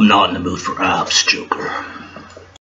I'm not in the mood for apps, Joker.